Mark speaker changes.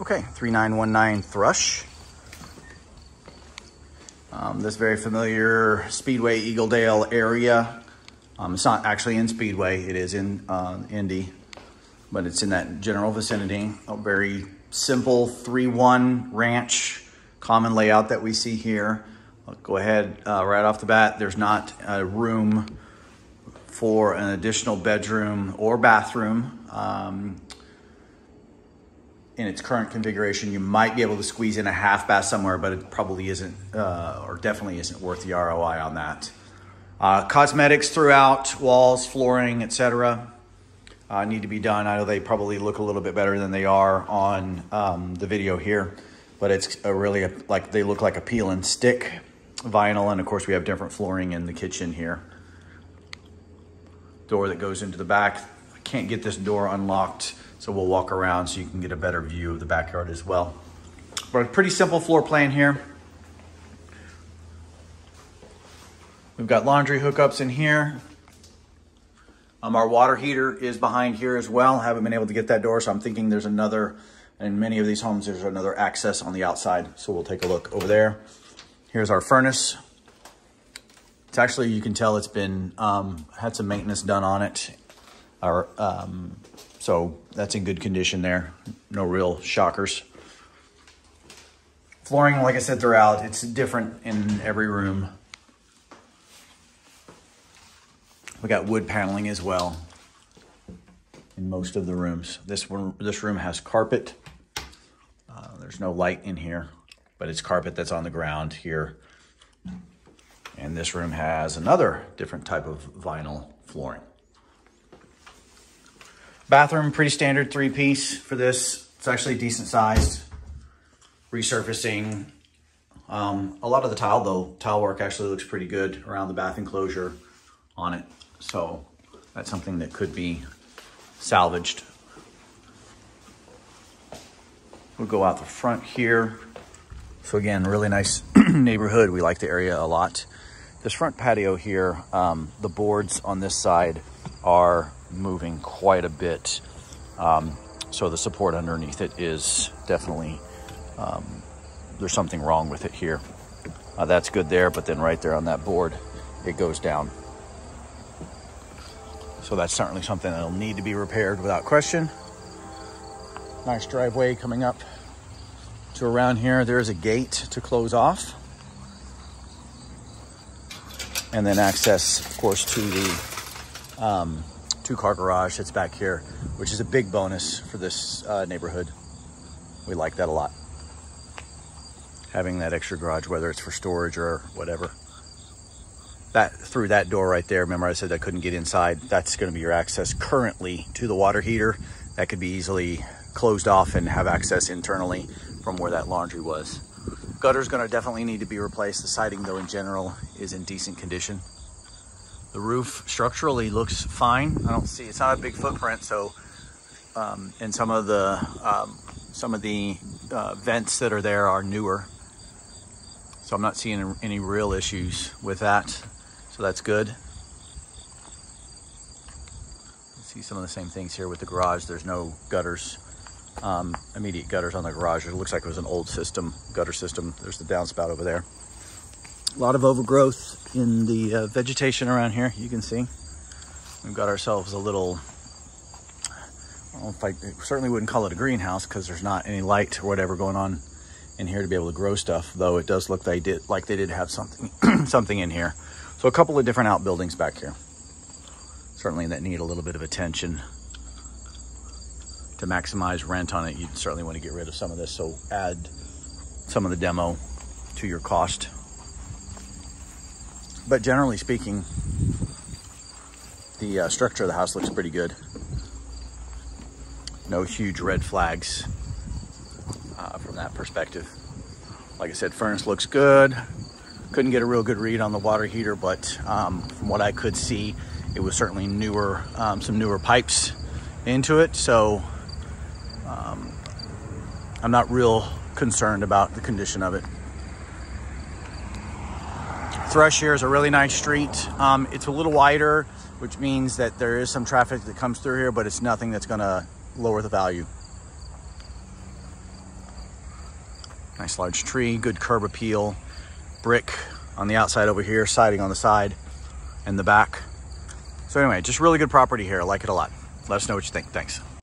Speaker 1: Okay, 3919 Thrush. Um, this very familiar Speedway Eagledale area. Um, it's not actually in Speedway, it is in uh, Indy, but it's in that general vicinity. A very simple 3-1 ranch, common layout that we see here. I'll go ahead uh, right off the bat. There's not a room for an additional bedroom or bathroom. Um, in its current configuration, you might be able to squeeze in a half bath somewhere, but it probably isn't, uh, or definitely isn't worth the ROI on that. Uh, cosmetics throughout, walls, flooring, etc. Uh, need to be done. I know they probably look a little bit better than they are on um, the video here, but it's a really a, like they look like a peel and stick vinyl, and of course we have different flooring in the kitchen here. Door that goes into the back. I can't get this door unlocked so we'll walk around so you can get a better view of the backyard as well. But a pretty simple floor plan here. We've got laundry hookups in here. Um, our water heater is behind here as well. Haven't been able to get that door, so I'm thinking there's another, in many of these homes, there's another access on the outside. So we'll take a look over there. Here's our furnace. It's actually, you can tell it's been, um, had some maintenance done on it. Our, um, so that's in good condition there. No real shockers. Flooring, like I said throughout, it's different in every room. We got wood paneling as well in most of the rooms. This one, this room has carpet. Uh, there's no light in here, but it's carpet that's on the ground here. And this room has another different type of vinyl flooring. Bathroom, pretty standard three piece for this. It's actually decent sized. Resurfacing. Um, a lot of the tile though, tile work actually looks pretty good around the bath enclosure on it. So that's something that could be salvaged. We'll go out the front here. So again, really nice neighborhood. We like the area a lot. This front patio here, um, the boards on this side are moving quite a bit. Um, so the support underneath it is definitely, um, there's something wrong with it here. Uh, that's good there, but then right there on that board, it goes down. So that's certainly something that'll need to be repaired without question. Nice driveway coming up to around here. There's a gate to close off. And then access, of course, to the um, two car garage that's back here, which is a big bonus for this uh, neighborhood. We like that a lot. Having that extra garage, whether it's for storage or whatever. That through that door right there, remember I said I couldn't get inside. That's gonna be your access currently to the water heater. That could be easily closed off and have access internally from where that laundry was. Gutter's gonna definitely need to be replaced. The siding though in general is in decent condition. The roof structurally looks fine. I don't see, it's not a big footprint, so, um, and some of the, um, some of the uh, vents that are there are newer. So I'm not seeing any real issues with that. So that's good. See some of the same things here with the garage. There's no gutters, um, immediate gutters on the garage. It looks like it was an old system, gutter system. There's the downspout over there. A lot of overgrowth in the uh, vegetation around here, you can see. We've got ourselves a little, I know if I certainly wouldn't call it a greenhouse because there's not any light or whatever going on in here to be able to grow stuff, though it does look they did like they did have something something in here. So a couple of different outbuildings back here. Certainly that need a little bit of attention to maximize rent on it. You certainly want to get rid of some of this, so add some of the demo to your cost but generally speaking, the uh, structure of the house looks pretty good. No huge red flags uh, from that perspective. Like I said, furnace looks good. Couldn't get a real good read on the water heater, but um, from what I could see, it was certainly newer, um, some newer pipes into it. So um, I'm not real concerned about the condition of it. Thrush here is a really nice street. Um, it's a little wider, which means that there is some traffic that comes through here, but it's nothing that's gonna lower the value. Nice large tree, good curb appeal, brick on the outside over here, siding on the side and the back. So anyway, just really good property here. I like it a lot. Let us know what you think. Thanks.